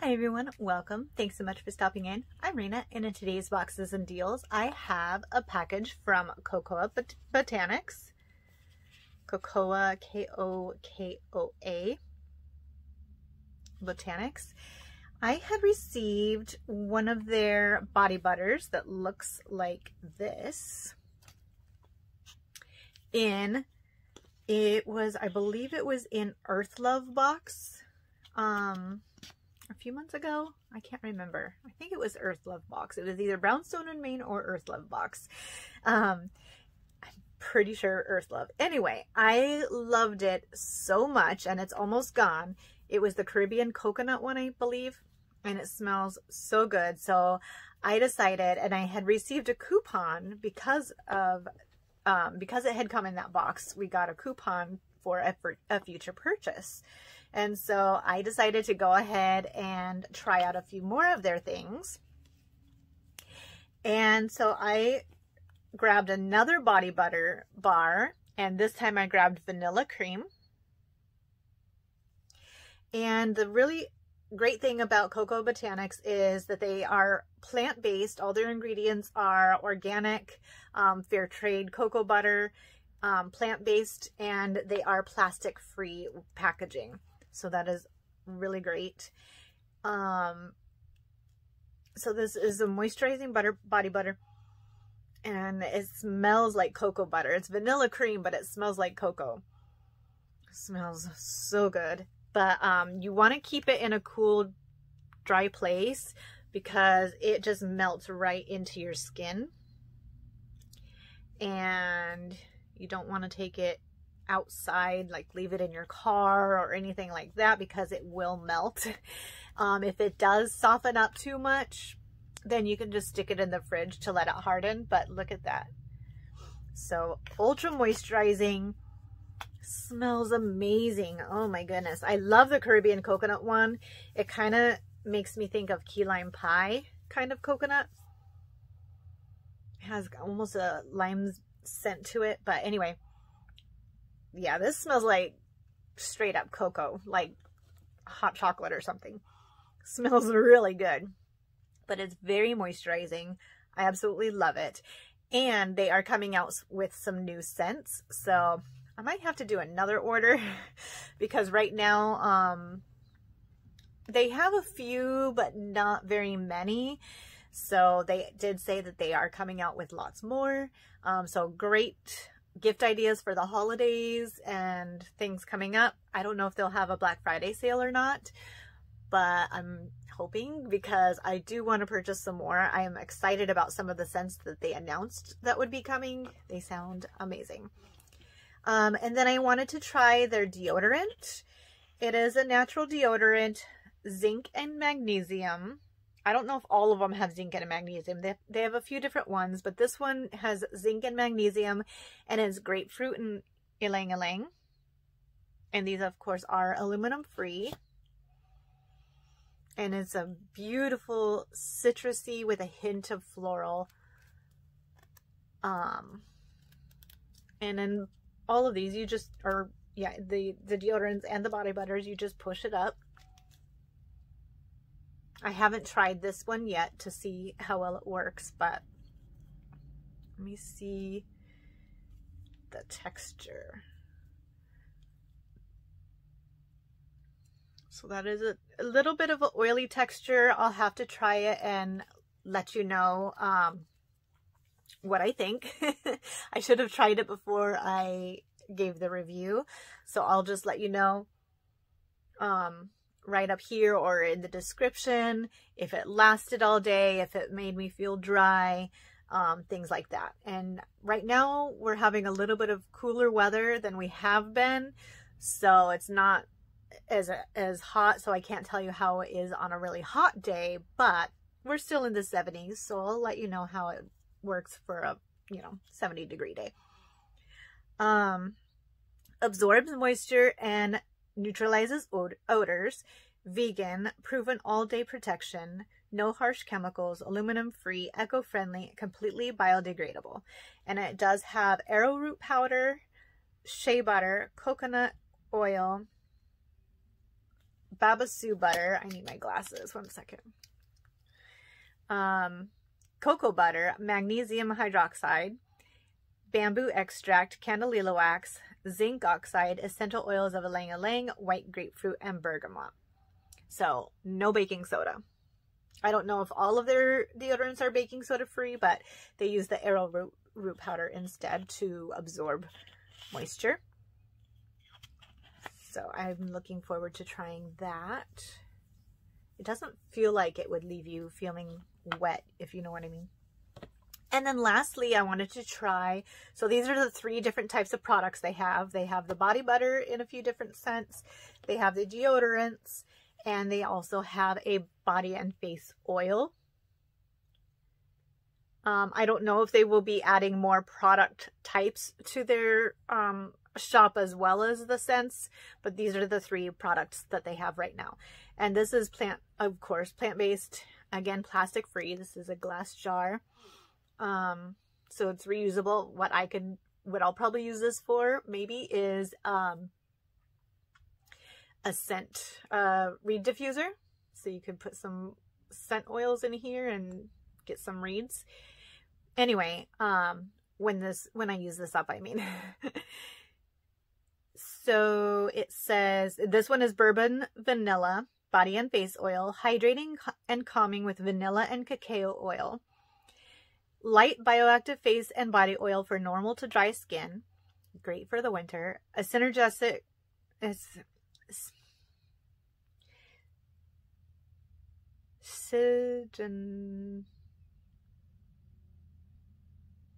Hi everyone, welcome. Thanks so much for stopping in. I'm Rena and in today's boxes and deals I have a package from Kokoa Bot Botanics. Kokoa K-O-K-O-A Botanics. I had received one of their body butters that looks like this in, it was, I believe it was in Earth Love box. Um, a few months ago. I can't remember. I think it was Earth Love Box. It was either Brownstone and Maine or Earth Love Box. Um, I'm pretty sure Earth Love. Anyway, I loved it so much and it's almost gone. It was the Caribbean coconut one, I believe, and it smells so good. So I decided, and I had received a coupon because of, um, because it had come in that box, we got a coupon for a, for a future purchase. And so I decided to go ahead and try out a few more of their things. And so I grabbed another body butter bar and this time I grabbed vanilla cream. And the really great thing about Kokoa Botanics is that they are plant-based. All their ingredients are organic, um, fair trade cocoa butter, um, plant-based, and they are plastic-free packaging. So that is really great. Um, so this is a moisturizing butter body butter and it smells like cocoa butter. It's vanilla cream, but it smells like cocoa. It smells so good. But um, you want to keep it in a cool, dry place because it just melts right into your skin. And you don't want to take it outside, like leave it in your car or anything like that because it will melt. Um, if it does soften up too much, then you can just stick it in the fridge to let it harden. But look at that. So ultra moisturizing, smells amazing. Oh my goodness. I love the Caribbean coconut one. It kind of makes me think of key lime pie kind of coconut. It has almost a lime scent to it. But anyway, yeah, this smells like straight up cocoa, like hot chocolate or something. Smells really good, but it's very moisturizing. I absolutely love it. And they are coming out with some new scents. So I might have to do another order because right now, um, they have a few, but not very many. So they did say that they are coming out with lots more. Um, so great gift ideas for the holidays and things coming up. I don't know if they'll have a Black Friday sale or not, but I'm hoping because I do want to purchase some more. I am excited about some of the scents that they announced that would be coming. They sound amazing. Um, and then I wanted to try their deodorant. It is a natural deodorant, zinc and magnesium. I don't know if all of them have zinc and magnesium. They, they have a few different ones, but this one has zinc and magnesium and is grapefruit and ylang ylang. And these, of course, are aluminum free. And it's a beautiful citrusy with a hint of floral. Um, and in all of these, you just, or yeah, the, the deodorants and the body butters, you just push it up I haven't tried this one yet to see how well it works, but let me see the texture. So that is a, a, little bit of an oily texture. I'll have to try it and let you know um, what I think. I should have tried it before I gave the review. So I'll just let you know um, right up here or in the description if it lasted all day, if it made me feel dry, um, things like that. And right now we're having a little bit of cooler weather than we have been. So it's not as, as hot. So I can't tell you how it is on a really hot day, but we're still in the 70s. So I'll let you know how it works for a, you know, 70 degree day. Um, absorbs moisture and neutralizes od odors, vegan, proven all-day protection, no harsh chemicals, aluminum-free, eco-friendly, completely biodegradable. And it does have arrowroot powder, shea butter, coconut oil, Babassu butter. I need my glasses. One second. Um, cocoa butter, magnesium hydroxide, bamboo extract, candelilla wax, zinc oxide, essential oils of ylang ylang, white grapefruit, and bergamot. So no baking soda. I don't know if all of their deodorants are baking soda free, but they use the arrowroot root powder instead to absorb moisture. So I'm looking forward to trying that. It doesn't feel like it would leave you feeling wet, if you know what I mean. And then lastly, I wanted to try, so these are the three different types of products they have. They have the body butter in a few different scents. They have the deodorants and they also have a body and face oil. Um, I don't know if they will be adding more product types to their um, shop as well as the scents, but these are the three products that they have right now. And this is plant, of course, plant-based, again, plastic-free. This is a glass jar. Um, so it's reusable. What I could, what I'll probably use this for maybe is um, a scent uh, reed diffuser. So you could put some scent oils in here and get some reeds. Anyway, um, when this, when I use this up, I mean. so it says, this one is bourbon vanilla body and face oil, hydrating and calming with vanilla and cacao oil. Light bioactive face and body oil for normal to dry skin. Great for the winter. A synergistic, it's,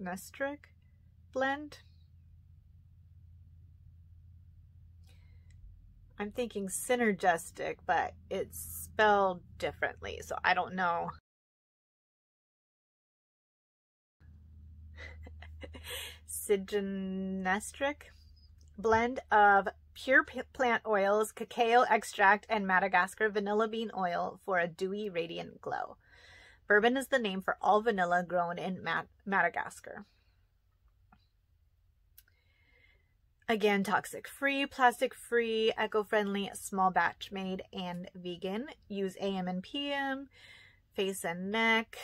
Nestric blend. I'm thinking synergistic, but it's spelled differently, so I don't know. Sygenestric blend of pure plant oils, cacao extract, and Madagascar vanilla bean oil for a dewy, radiant glow. Bourbon is the name for all vanilla grown in Madagascar. Again, toxic free, plastic free, eco friendly, small batch made, and vegan. Use AM and PM, face and neck,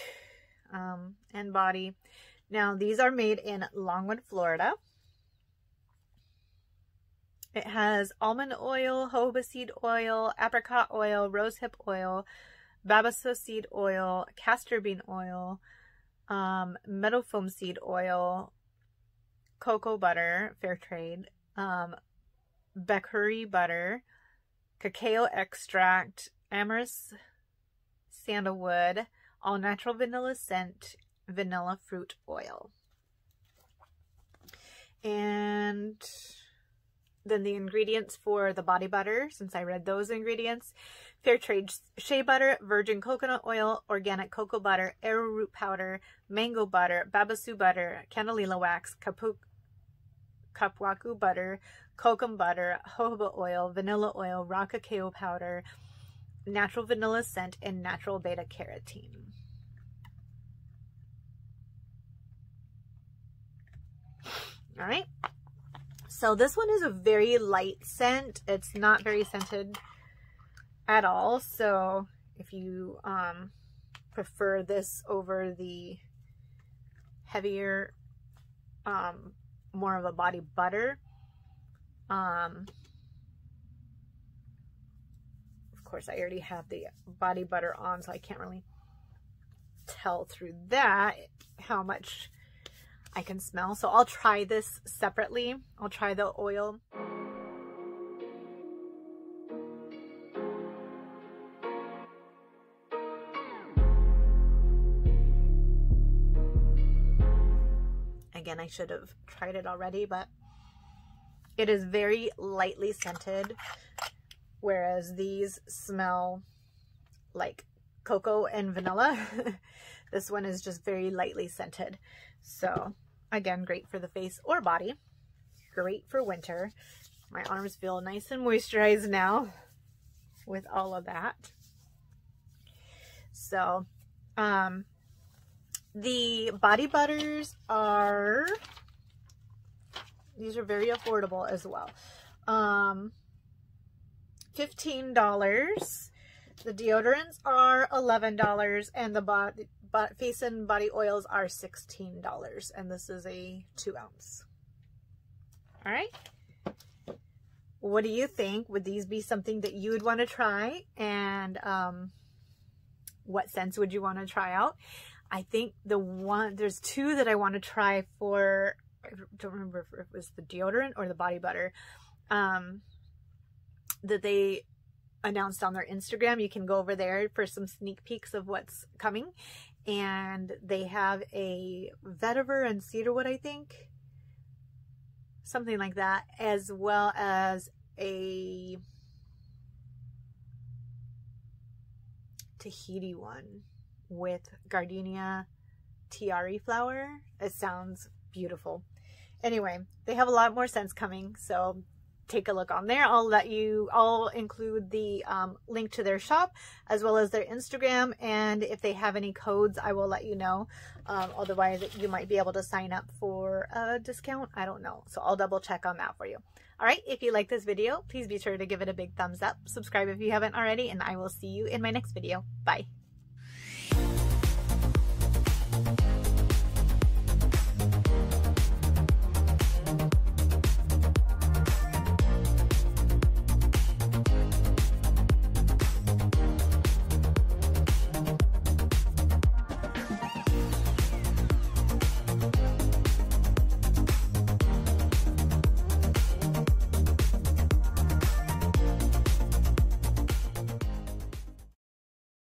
um, and body. Now, these are made in Longwood, Florida. It has almond oil, jojoba seed oil, apricot oil, rosehip oil, babassu seed oil, castor bean oil, um, foam seed oil, cocoa butter, fair trade, um, butter, cacao extract, amyris sandalwood, all natural vanilla scent, vanilla fruit oil. And then the ingredients for the body butter, since I read those ingredients, fair trade shea butter, virgin coconut oil, organic cocoa butter, arrowroot powder, mango butter, babassu butter, candelilla wax, kapu, kapwaku butter, kokum butter, jojoba oil, vanilla oil, raw cacao powder, natural vanilla scent, and natural beta carotene. All right. So this one is a very light scent. It's not very scented at all. So if you um, prefer this over the heavier, um, more of a body butter, um, of course I already have the body butter on, so I can't really tell through that how much I can smell. So I'll try this separately. I'll try the oil. Again, I should have tried it already, but it is very lightly scented, whereas these smell like cocoa and vanilla. this one is just very lightly scented. So Again, great for the face or body. Great for winter. My arms feel nice and moisturized now with all of that. So, um, the body butters are, these are very affordable as well. Um, $15. The deodorants are $11 and the body, face and body oils are $16. And this is a two ounce. All right. What do you think? Would these be something that you would want to try? And um, what scents would you want to try out? I think the one, there's two that I want to try for, I don't remember if it was the deodorant or the body butter, um, that they announced on their Instagram. You can go over there for some sneak peeks of what's coming. And they have a vetiver and cedarwood, I think. Something like that, as well as a Tahiti one with gardenia tiare flower. It sounds beautiful. Anyway, they have a lot more scents coming, so take a look on there. I'll let you, I'll include the um, link to their shop as well as their Instagram. And if they have any codes, I will let you know. Um, otherwise, you might be able to sign up for a discount. I don't know. So I'll double check on that for you. All right. If you like this video, please be sure to give it a big thumbs up. Subscribe if you haven't already. And I will see you in my next video. Bye.